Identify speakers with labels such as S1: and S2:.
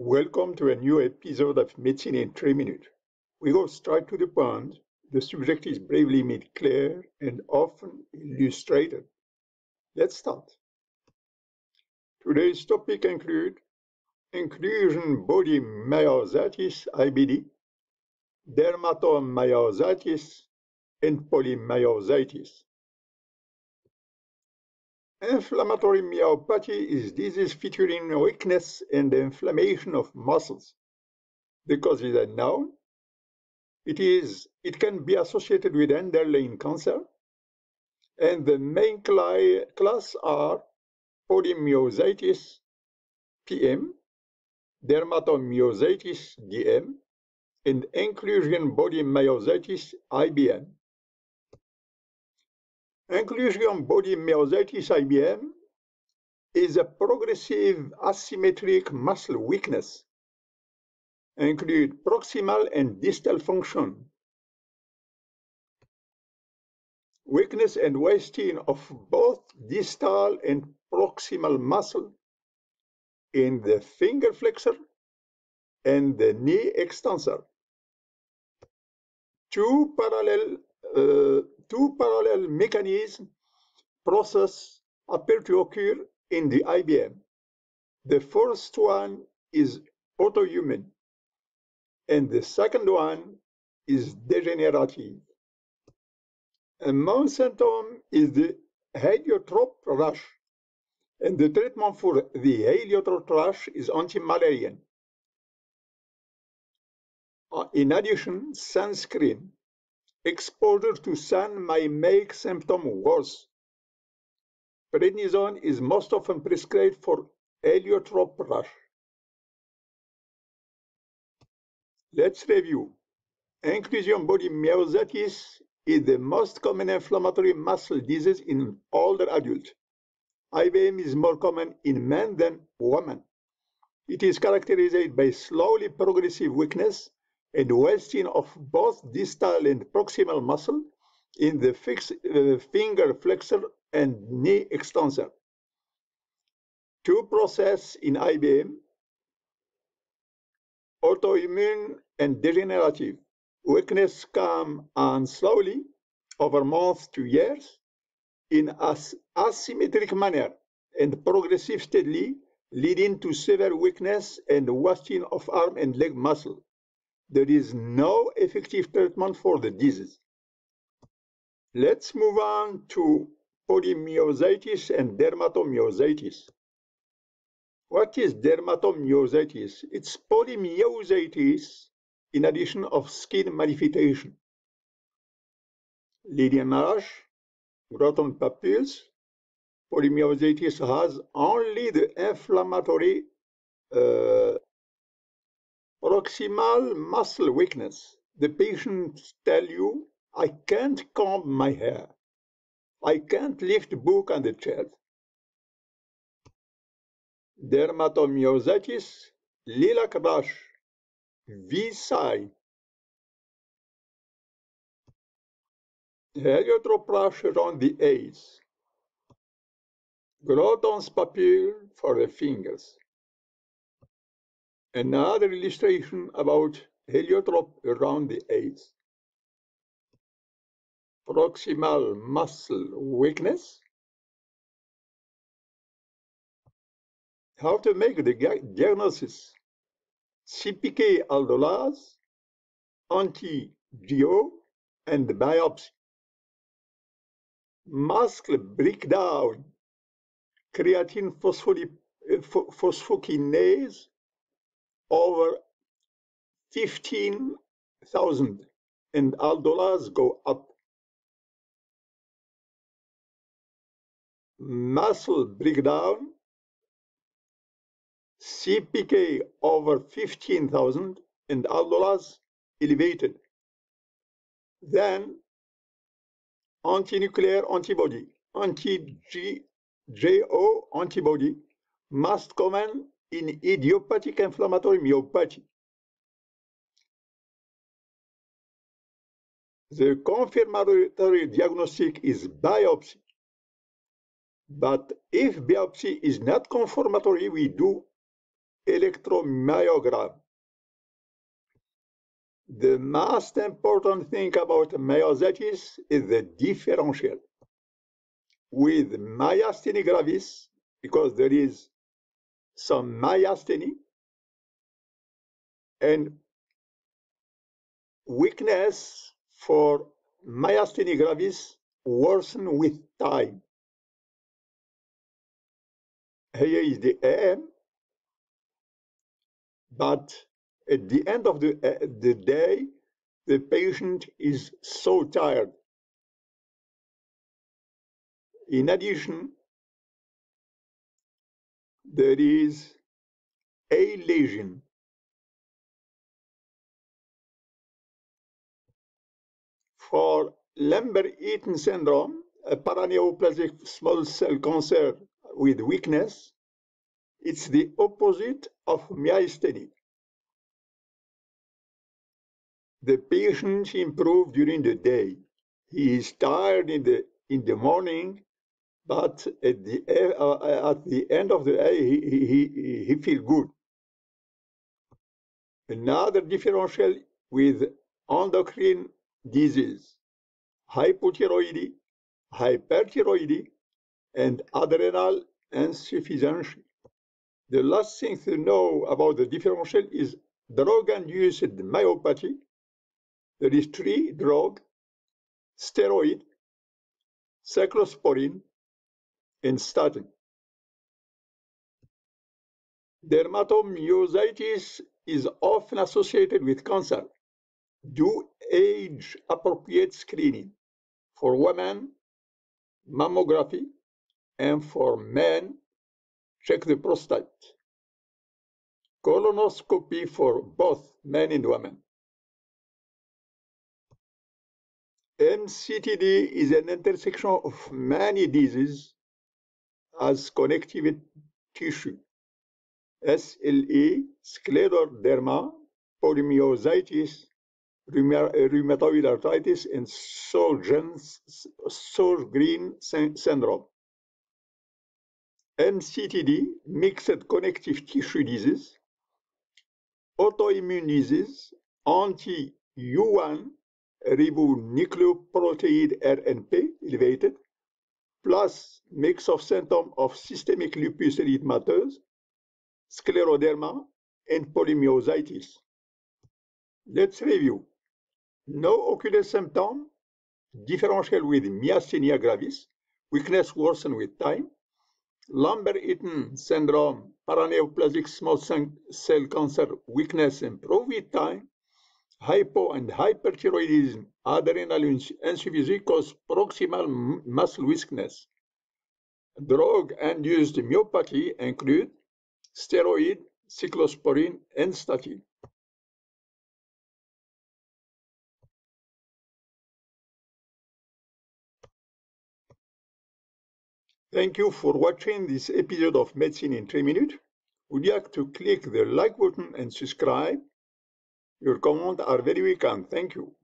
S1: Welcome to a new episode of Medicine in 3 Minutes. We go straight to the point. The subject is bravely made clear and often illustrated. Let's start. Today's topic include inclusion body myositis IBM, dermatomyositis, and polymyositis. Inflammatory myopathy is disease featuring weakness and inflammation of muscles. The cause is unknown. It is it can be associated with underlying cancer, and the main class are polymyositis PM, dermatomyositis DM, and inclusion body myositis IBM. Inclusion body myositis IBM is a progressive asymmetric muscle weakness, include proximal and distal function, weakness and wasting of both distal and proximal muscle in the finger flexor and the knee extensor. Two parallel uh, two parallel mechanism process appear to occur in the IBM. The first one is autoimmune, and the second one is degenerative. A main symptom is the heliotrope rash, and the treatment for the heliotrope rash is anti-malarian. Uh, in addition, sunscreen Exposure to sun may make symptoms worse. Prednisone is most often prescribed for heliotrope rash. Let's review. Inclusion body myositis is the most common inflammatory muscle disease in older adults. IBM is more common in men than women. It is characterized by slowly progressive weakness and wasting of both distal and proximal muscle in the fixed, uh, finger flexor and knee extensor. Two processes in IBM, autoimmune and degenerative. Weakness come on slowly over months to years in as asymmetric manner and progressive steadily, leading to severe weakness and wasting of arm and leg muscle there is no effective treatment for the disease. Let's move on to polymyositis and dermatomyositis. What is dermatomyositis? It's polymyositis in addition of skin manifestation. Leading rash, Gottron's papules, polymyositis has only the inflammatory uh, Proximal muscle weakness. The patients tell you, I can't comb my hair. I can't lift book on the shelf. Dermatomyositis, lilac rash, V-side. Heliotrope around the eyes. Gottron's papule for the fingers. Another illustration about heliotrope around the eyes. Proximal muscle weakness. How to make the diagnosis? CPK aldolase, anti-Jo, and biopsy. Muscle breakdown, creatine phosphokinase, over 15,000 and aldolase go up. Muscle breakdown, CPK over 15,000 and aldolase elevated. Then anti-nuclear antibody, anti-Jo antibody must come in idiopathic inflammatory myopathy. The confirmatory diagnostic is biopsy. But if biopsy is not confirmatory, we do electromyogram. The most important thing about myositis is the differential. With myasthenia gravis, because there is some myasthenia and weakness for myasthenia gravis worsen with time. Here is the M, but at the end of the, uh, the day, the patient is so tired. In addition, there is a lesion. For Lambert-Eaton syndrome, a paraneoplastic small cell cancer with weakness, it's the opposite of myasthenia. The patient improves during the day. He is tired in the in the morning, but at the uh, at the end of the day, he he he feels good. Another differential with endocrine disease, hypothyroidism, hyperthyroidism, and adrenal insufficiency. The last thing to know about the differential is drug-induced myopathy there is three drug, steroid, cyclosporin, and statin. Dermatomyositis is often associated with cancer. Do age-appropriate screening for women, mammography, and for men, check the prostate. Colonoscopy for both men and women. MCTD is an intersection of many diseases as connective tissue. SLE, scleroderma, polymyositis, uh, rheumatoid arthritis, and Sjogren's syndrome. MCTD, mixed connective tissue disease, autoimmune disease, anti-U1 ribonucleoprotein RNP elevated, plus mix of symptoms of systemic lupus erythematosus, scleroderma, and polymyositis. Let's review. No ocular symptom, differential with myasthenia gravis, weakness worsen with time, Lambert-Eaton syndrome, paraneoplastic small cell cancer, weakness improve with time, hypo and hyperthyroidism, adrenal insufficiency cause proximal muscle weakness. Drug-induced myopathy include steroid, cyclosporin, and statin. Thank you for watching this episode of Medicine in 3 minutes. Would you like to click the like button and subscribe? Your comments are very welcome. Thank you.